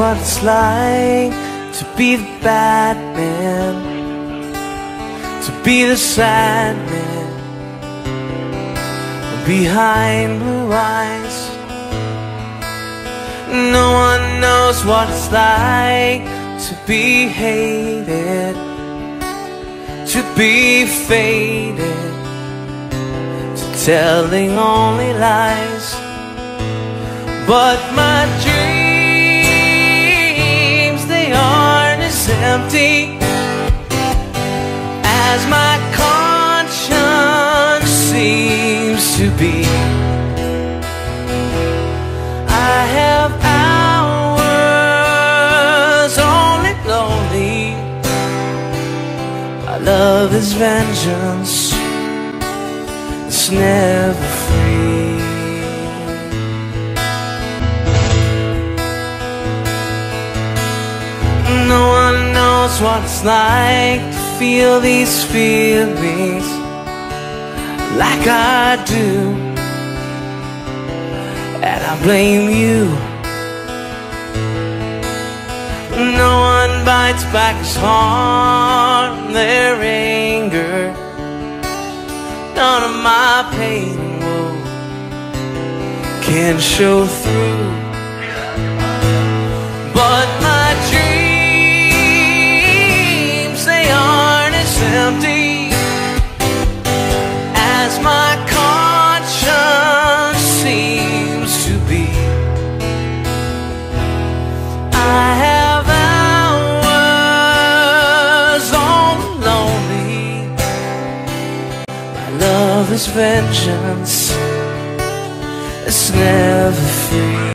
What it's like to be the bad man, to be the sad man behind blue eyes. No one knows what it's like to be hated, to be faded, to telling only lies. But my empty as my conscience seems to be. I have hours only lonely. My love is vengeance, it's never free. No one knows what it's like to feel these feelings like I do. And I blame you. No one bites back his heart, their anger. None of my pain and woe can show through. Love is vengeance, it's never free.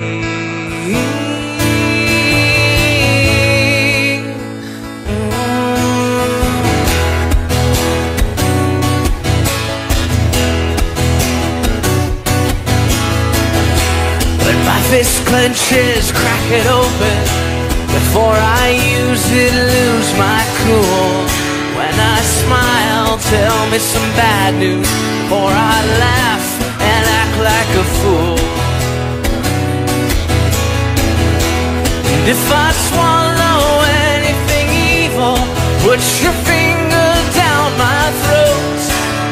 Fist clenches, crack it open. Before I use it, lose my cool. When I smile, tell me some bad news Or I laugh and act like a fool. And if I swallow anything evil Put your finger down my throat.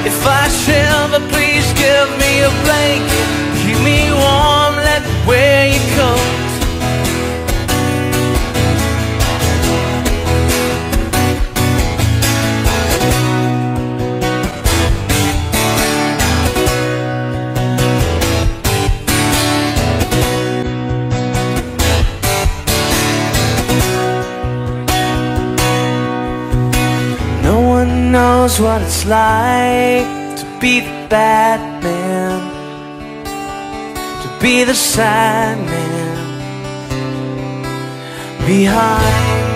If I shiver, please give me a blanket. Keep me warm, knows what it's like to be the bad man, to be the sad man. Behind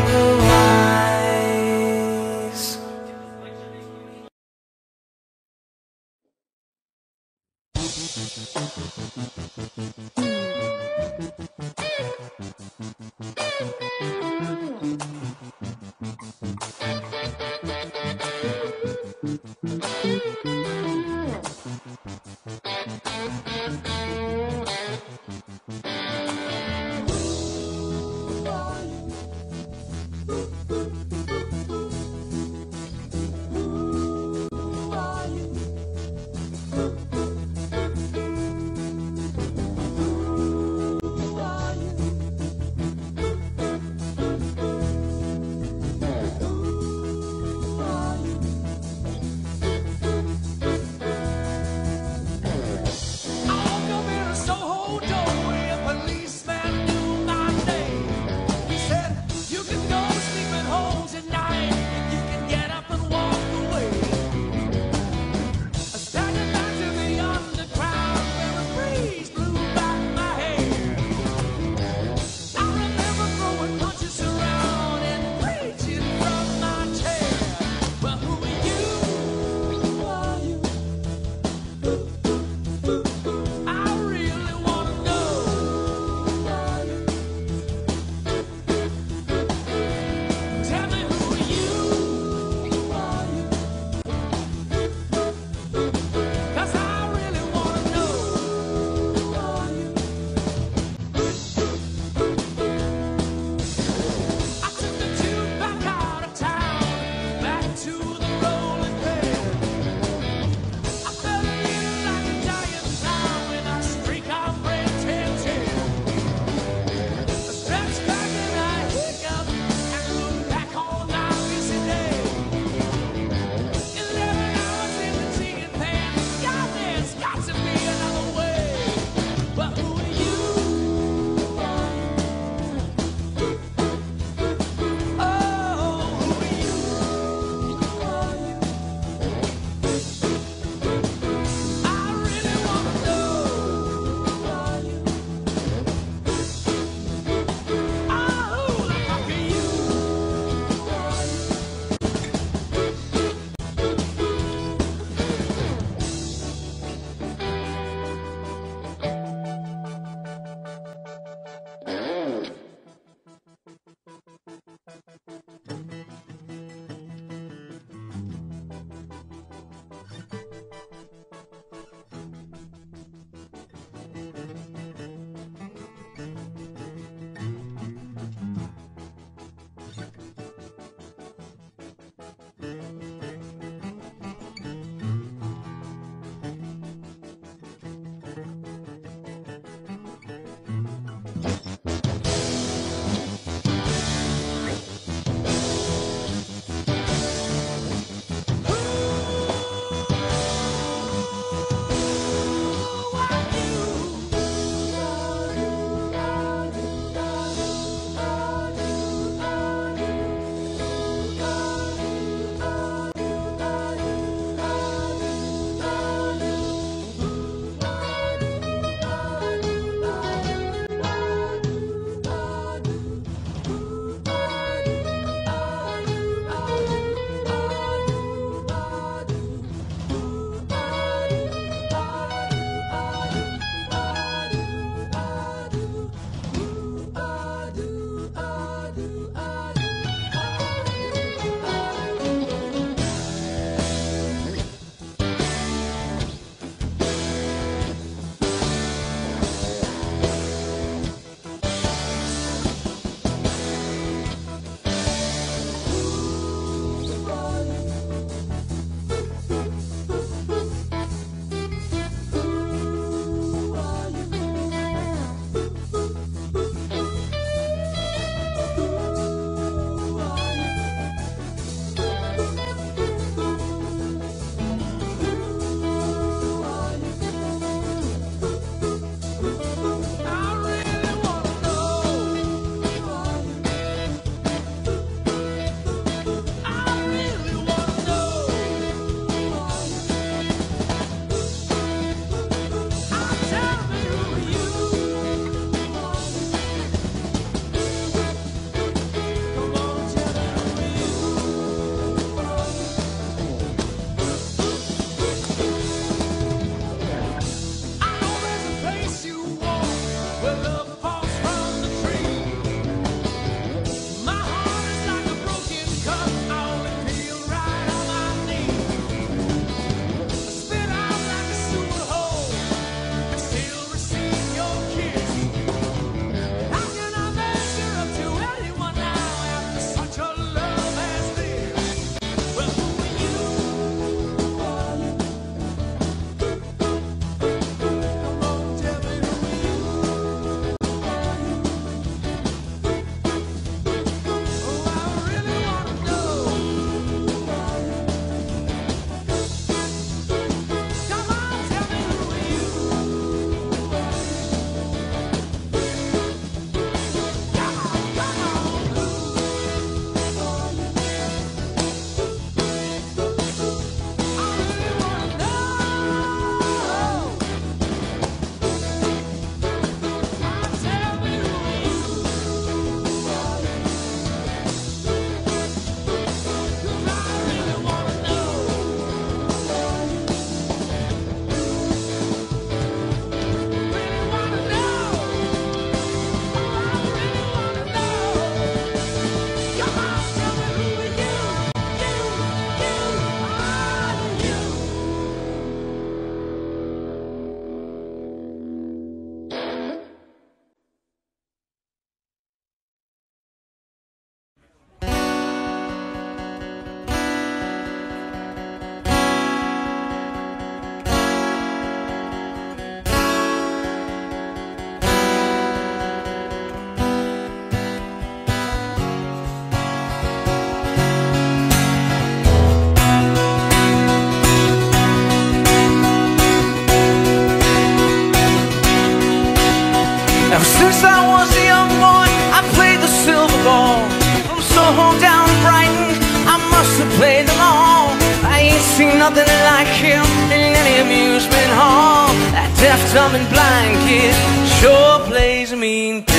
seen nothing like him in any amusement hall. That deaf, dumb, and blind kid sure plays mean.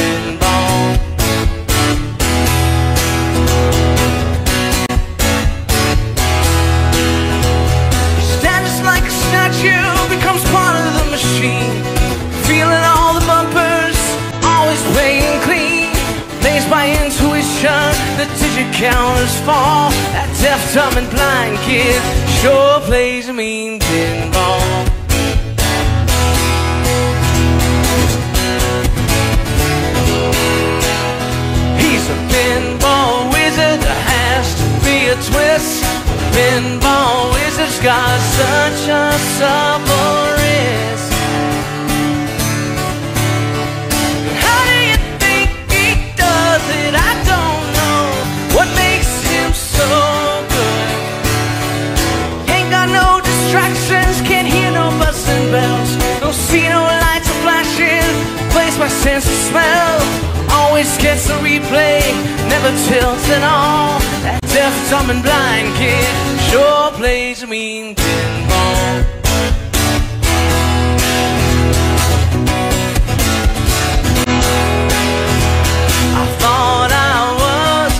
your counters fall That deaf, dumb, and blind kid Sure plays a mean pinball. He's a pinball wizard There has to be a twist. Pinball wizard's got such a subtle sense of smell Always gets a replay Never tilts at all. That deaf, dumb and blind kid Sure plays a mean pinball. I thought I was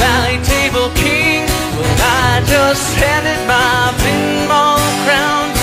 Bally Table King But I just handed my pinball crown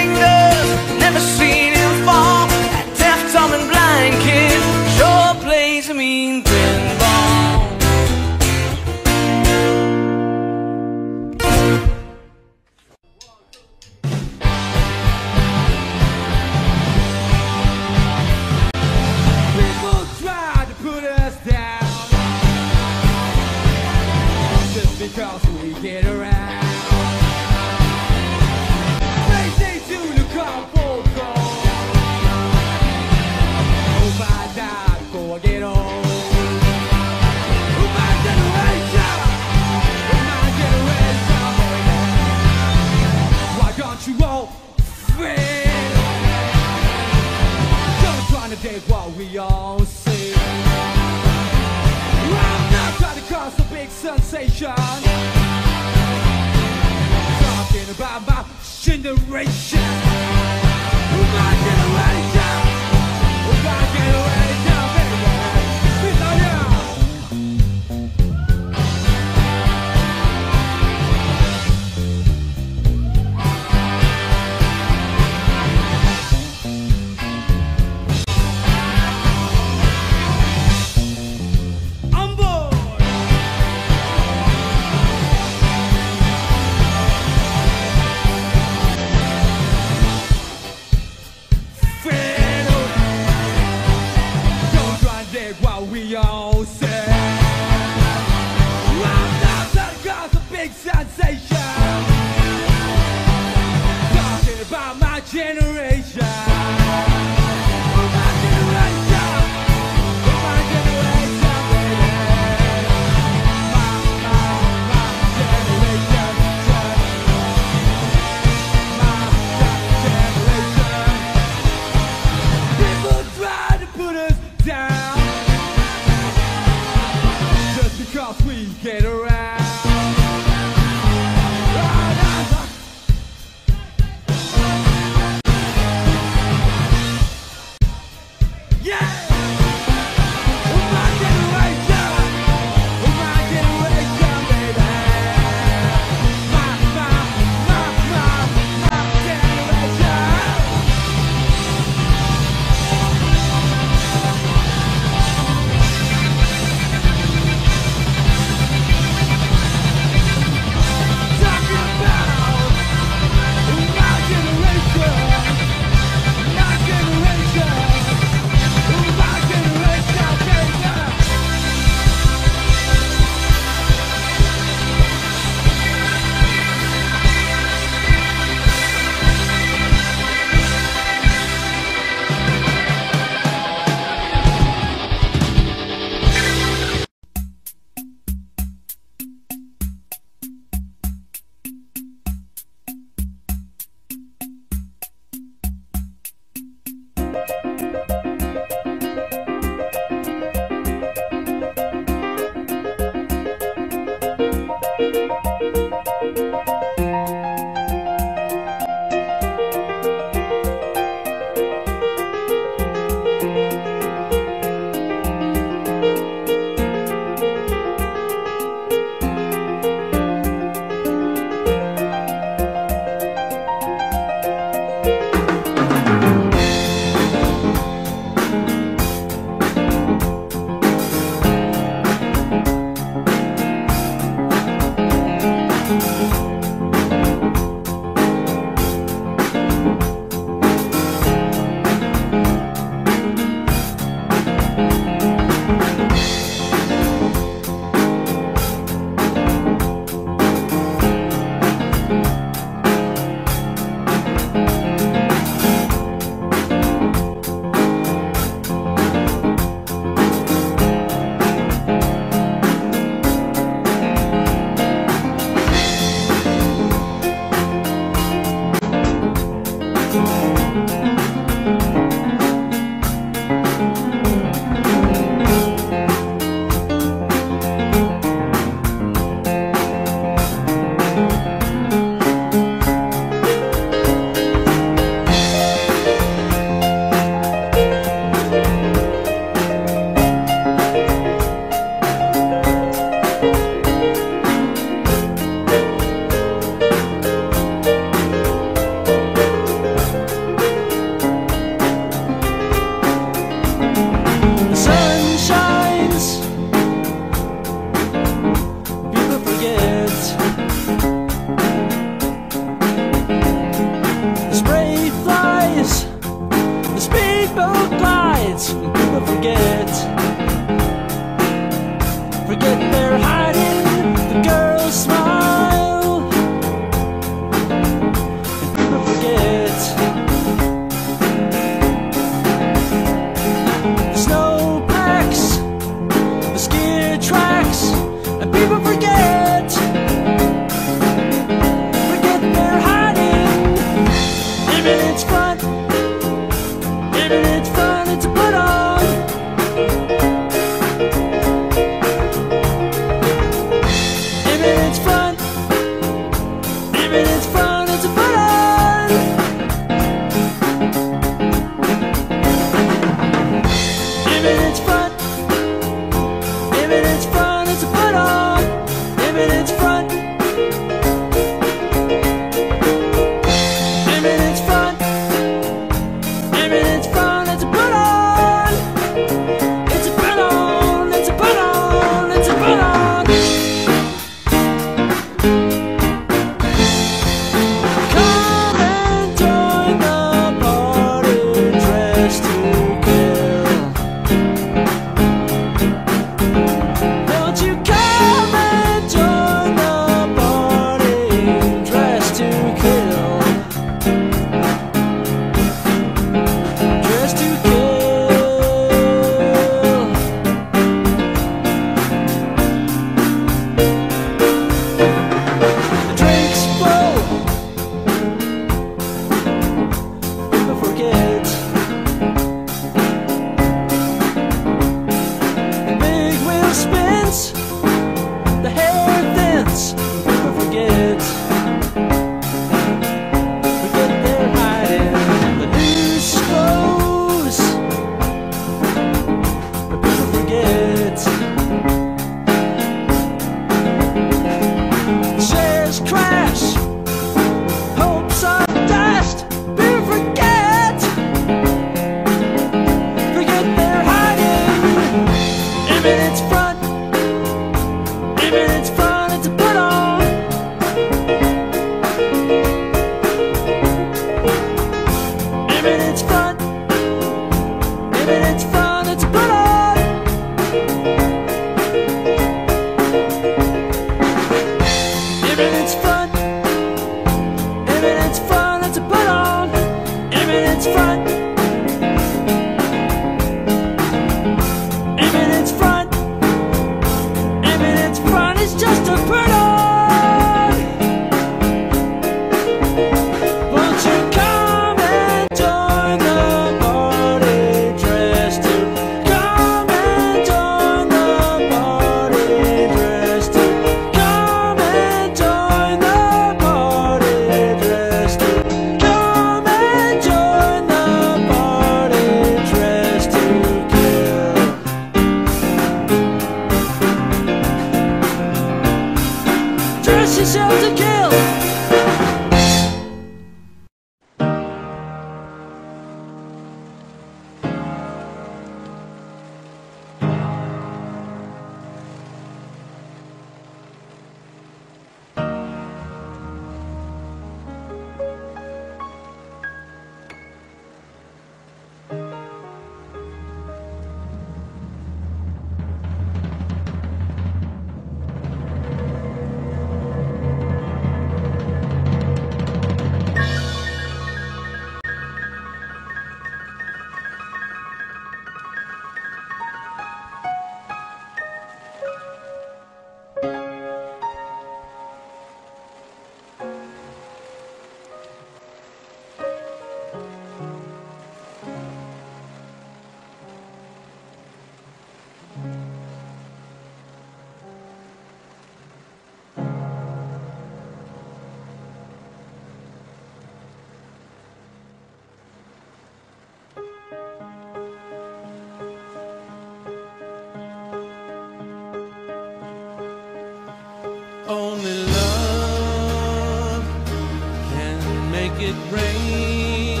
it rain?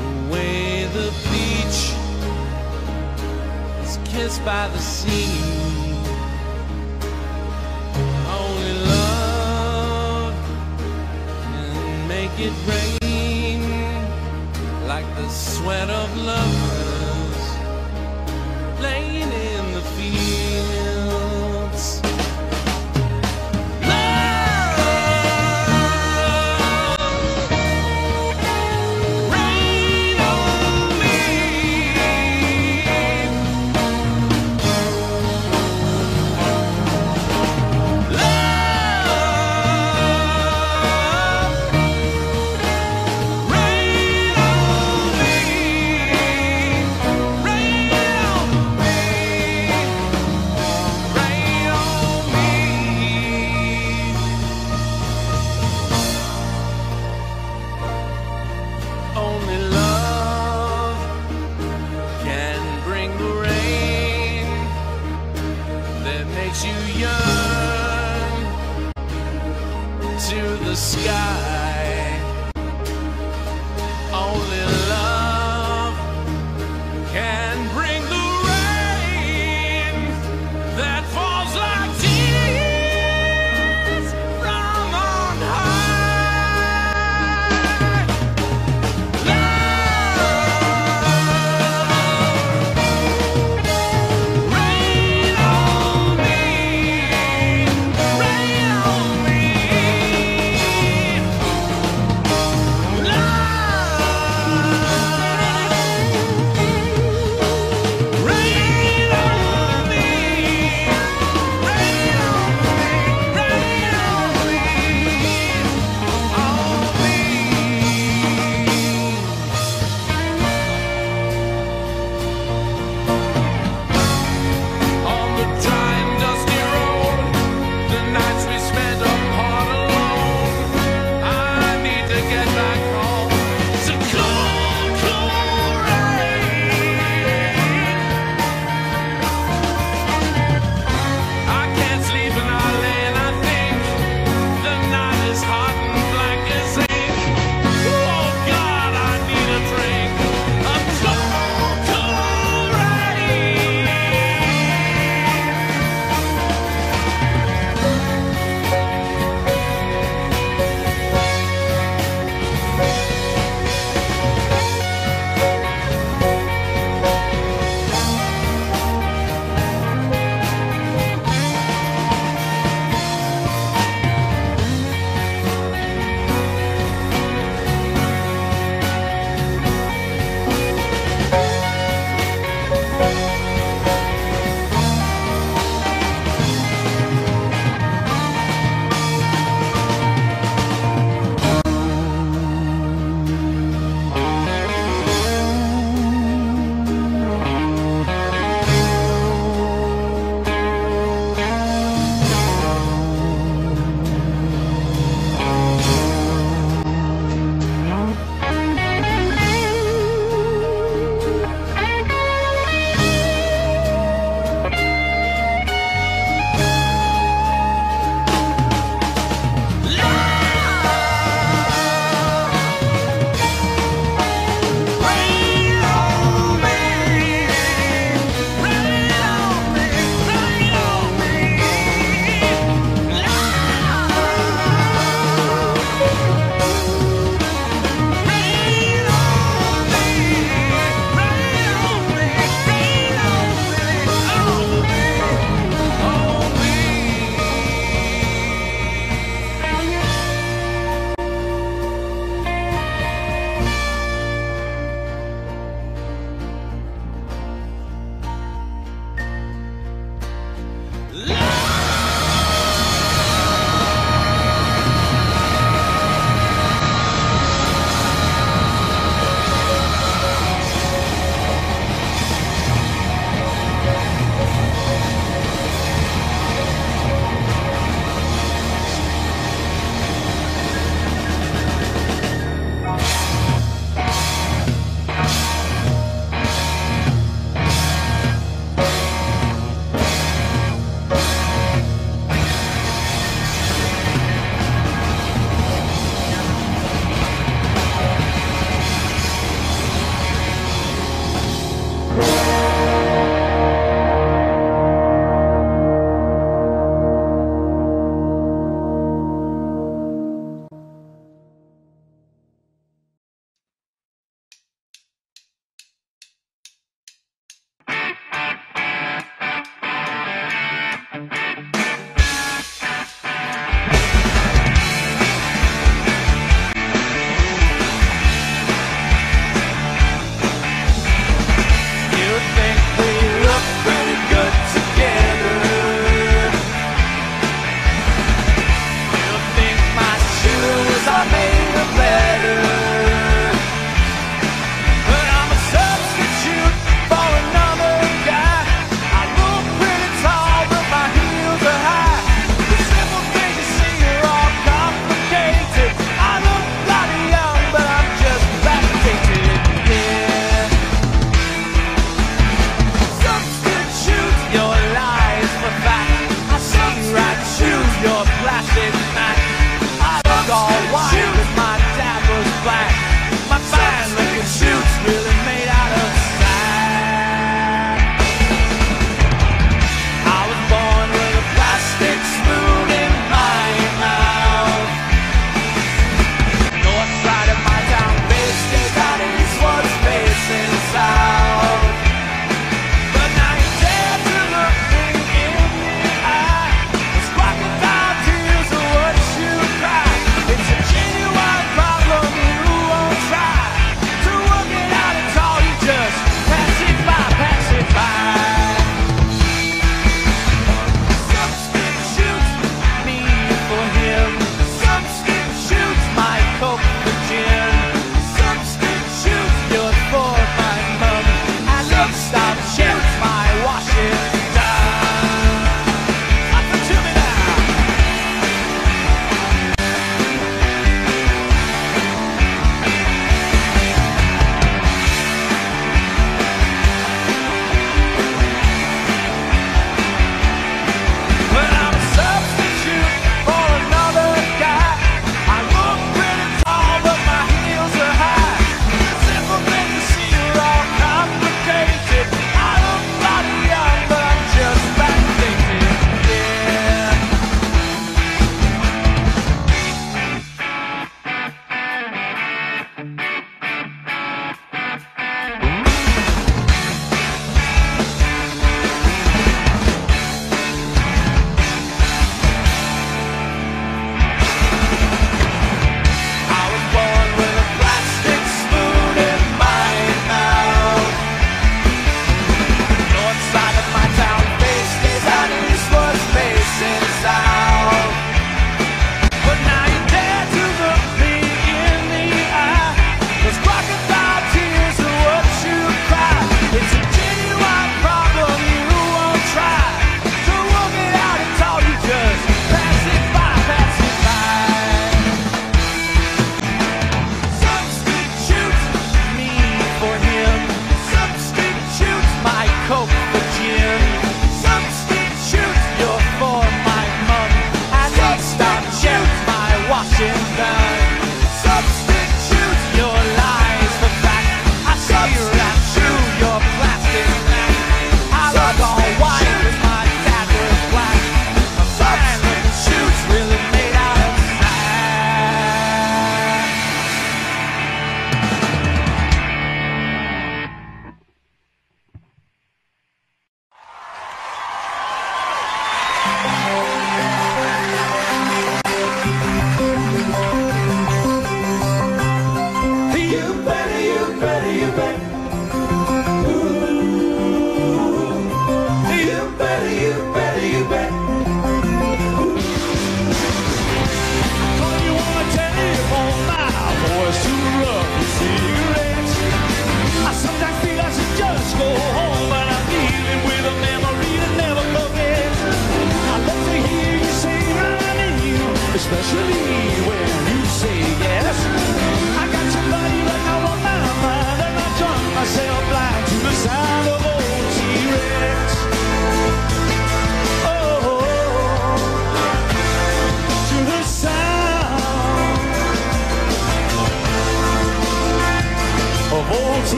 The way the beach is kissed by the sea. Only love can make it rain like the sweat of love.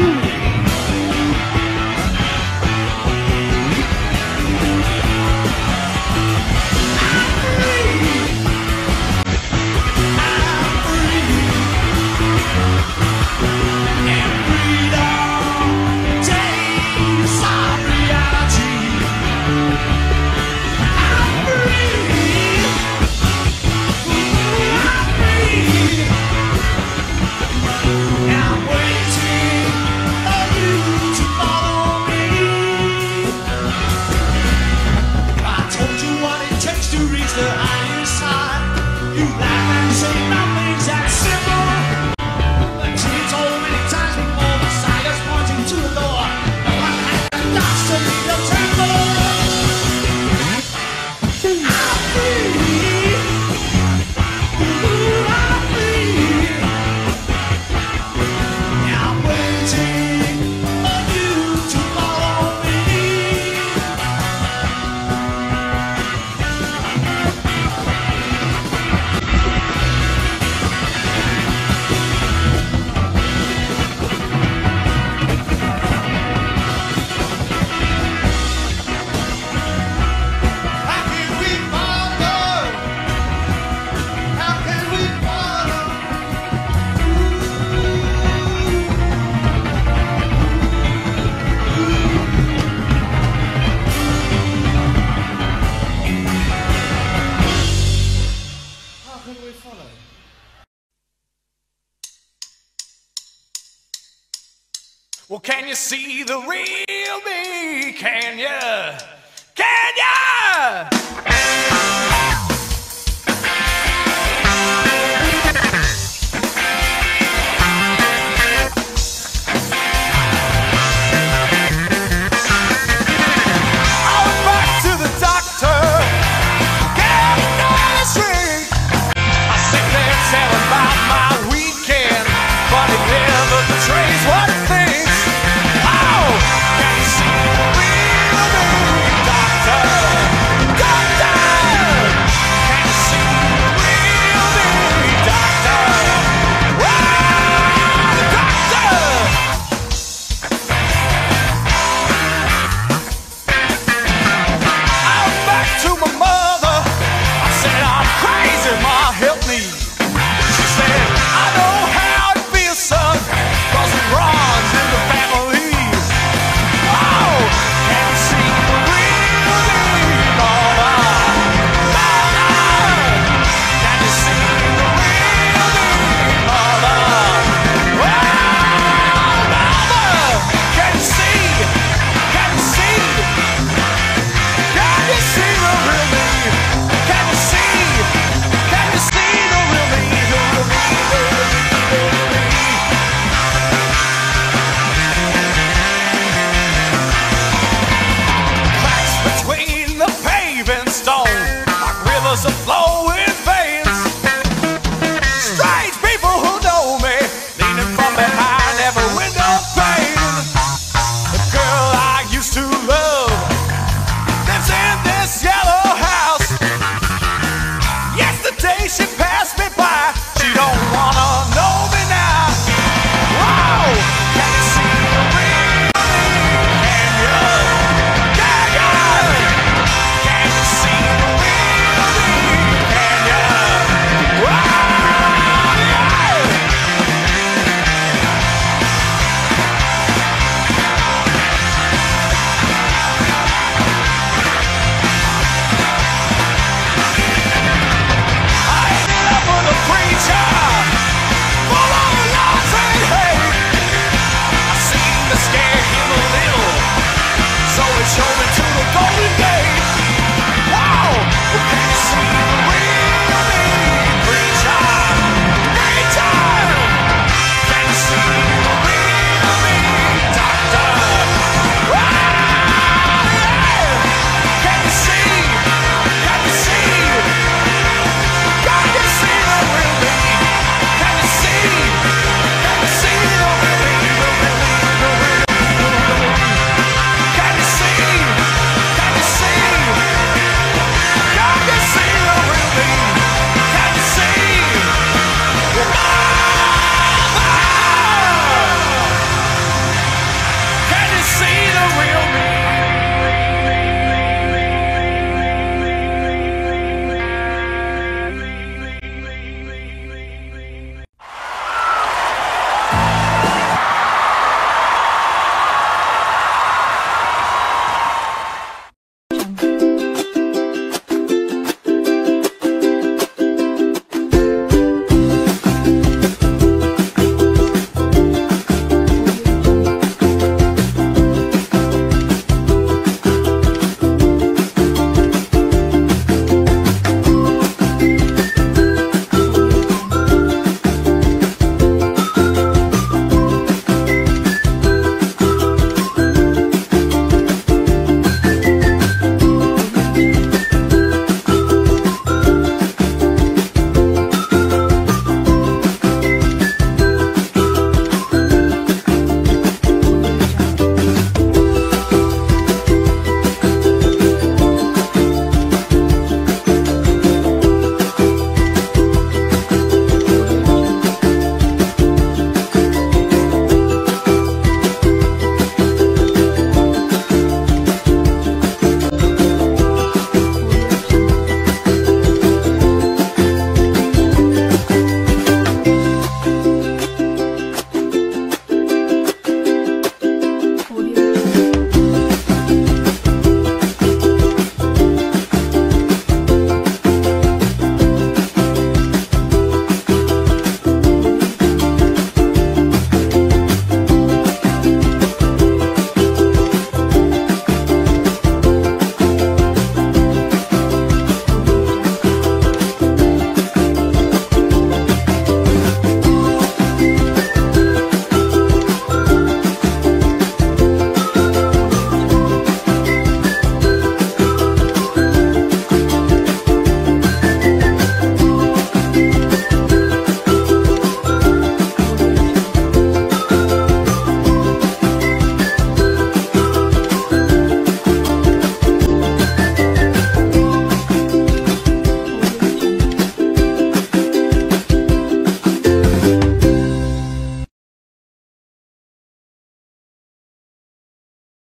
You